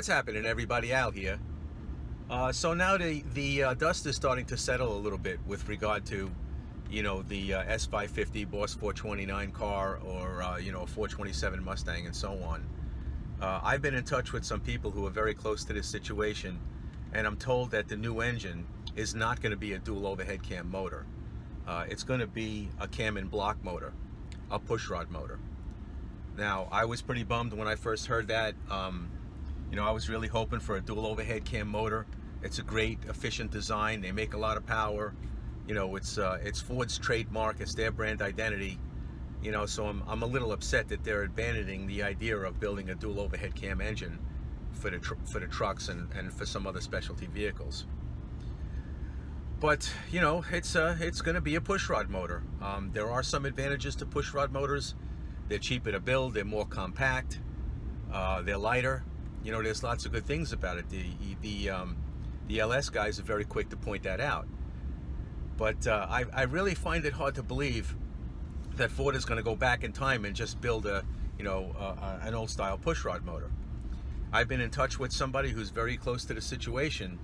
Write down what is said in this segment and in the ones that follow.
What's happening, everybody? Al here. Uh, so now the the uh, dust is starting to settle a little bit with regard to, you know, the uh, S550 Boss 429 car or uh, you know a 427 Mustang and so on. Uh, I've been in touch with some people who are very close to this situation, and I'm told that the new engine is not going to be a dual overhead cam motor. Uh, it's going to be a cam and block motor, a pushrod motor. Now, I was pretty bummed when I first heard that. Um, you know, I was really hoping for a dual overhead cam motor. It's a great, efficient design. They make a lot of power. You know, it's uh, it's Ford's trademark. It's their brand identity. You know, so I'm, I'm a little upset that they're abandoning the idea of building a dual overhead cam engine for the for the trucks and, and for some other specialty vehicles. But you know, it's uh, it's going to be a pushrod motor. Um, there are some advantages to pushrod motors. They're cheaper to build. They're more compact. Uh, they're lighter you know, there's lots of good things about it. The the um, the LS guys are very quick to point that out. But uh, I, I really find it hard to believe that Ford is going to go back in time and just build a, you know, an old style pushrod motor. I've been in touch with somebody who's very close to the situation.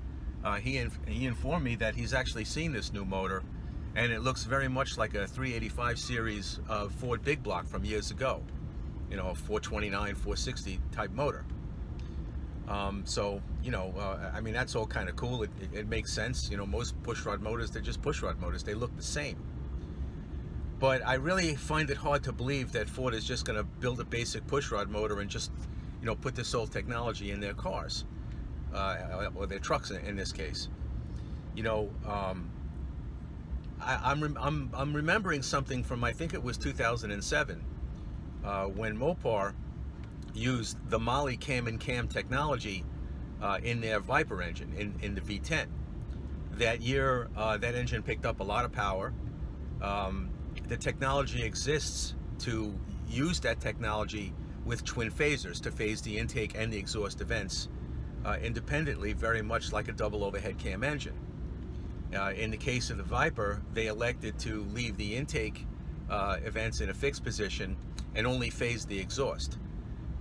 Uh, he, inf he informed me that he's actually seen this new motor and it looks very much like a 385 series Ford Big Block from years ago. You know, a 429, 460 type motor. Um, so, you know, uh, I mean, that's all kind of cool. It, it, it, makes sense. You know, most pushrod motors, they're just pushrod motors. They look the same. But I really find it hard to believe that Ford is just going to build a basic pushrod motor and just, you know, put this old technology in their cars. Uh, or their trucks in, in, this case. You know, um, I, am I'm, I'm, I'm remembering something from, I think it was 2007, uh, when Mopar used the Molle cam and cam technology uh, in their Viper engine, in, in the V10. That year, uh, that engine picked up a lot of power. Um, the technology exists to use that technology with twin phasers to phase the intake and the exhaust events uh, independently, very much like a double overhead cam engine. Uh, in the case of the Viper, they elected to leave the intake uh, events in a fixed position and only phase the exhaust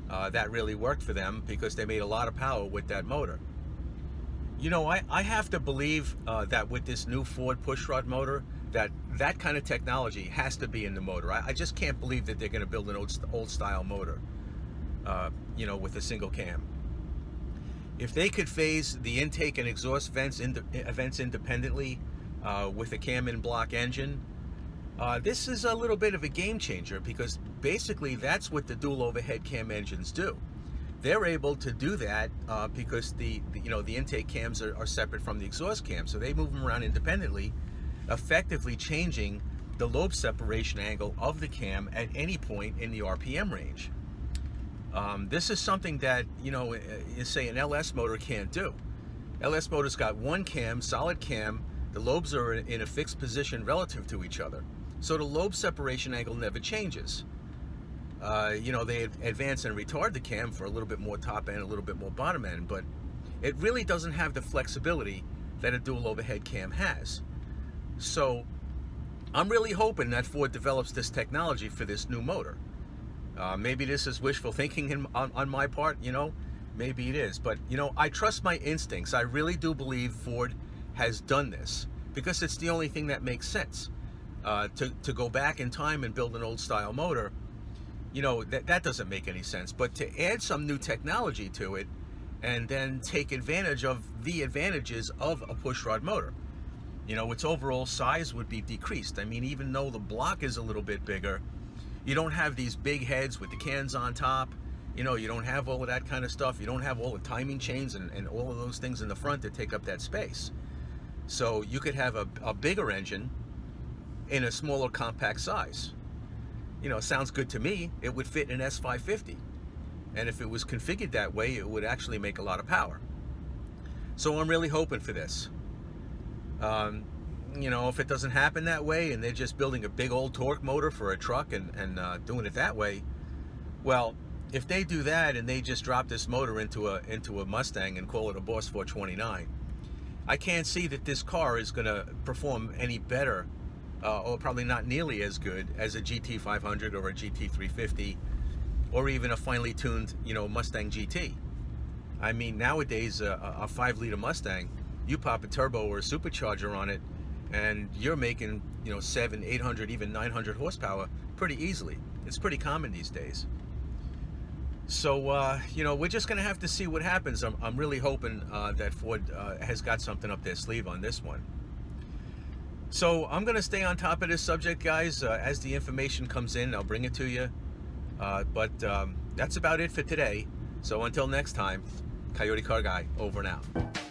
uh, that really worked for them because they made a lot of power with that motor. You know, I, I have to believe uh, that with this new Ford pushrod motor, that that kind of technology has to be in the motor. I, I just can't believe that they're going to build an old, old style motor, uh, you know, with a single cam. If they could phase the intake and exhaust vents, in, events independently uh, with a cam in block engine, uh, this is a little bit of a game changer because basically that's what the dual overhead cam engines do. They're able to do that uh, because the, the, you know the intake cams are, are separate from the exhaust cam, so they move them around independently, effectively changing the lobe separation angle of the cam at any point in the RPM range. Um, this is something that you know, say an LS motor can't do. LS motor's got one cam, solid cam. The lobes are in a fixed position relative to each other. So the lobe separation angle never changes. Uh, you know, they advance and retard the cam for a little bit more top end, a little bit more bottom end, but it really doesn't have the flexibility that a dual overhead cam has. So I'm really hoping that Ford develops this technology for this new motor. Uh, maybe this is wishful thinking in, on, on my part, you know, maybe it is. But, you know, I trust my instincts. I really do believe Ford has done this because it's the only thing that makes sense uh, to, to go back in time and build an old style motor, you know, that, that doesn't make any sense. But to add some new technology to it and then take advantage of the advantages of a pushrod motor. You know, its overall size would be decreased. I mean, even though the block is a little bit bigger, you don't have these big heads with the cams on top. You know, you don't have all of that kind of stuff. You don't have all the timing chains and, and all of those things in the front that take up that space. So you could have a, a bigger engine in a smaller compact size. You know, sounds good to me. It would fit in an S550. And if it was configured that way, it would actually make a lot of power. So I'm really hoping for this. Um, you know, if it doesn't happen that way and they're just building a big old torque motor for a truck and, and uh, doing it that way, well, if they do that and they just drop this motor into a into a Mustang and call it a Boss 429, I can't see that this car is going to perform any better uh, or probably not nearly as good as a GT500 or a GT350 or even a finely tuned, you know, Mustang GT. I mean, nowadays, a, a five liter Mustang, you pop a turbo or a supercharger on it, and you're making, you know, seven, 800, even 900 horsepower pretty easily. It's pretty common these days. So, uh, you know, we're just going to have to see what happens. I'm, I'm really hoping uh, that Ford uh, has got something up their sleeve on this one. So I'm going to stay on top of this subject, guys. Uh, as the information comes in, I'll bring it to you. Uh, but um, that's about it for today. So until next time, Coyote Car Guy, over and out.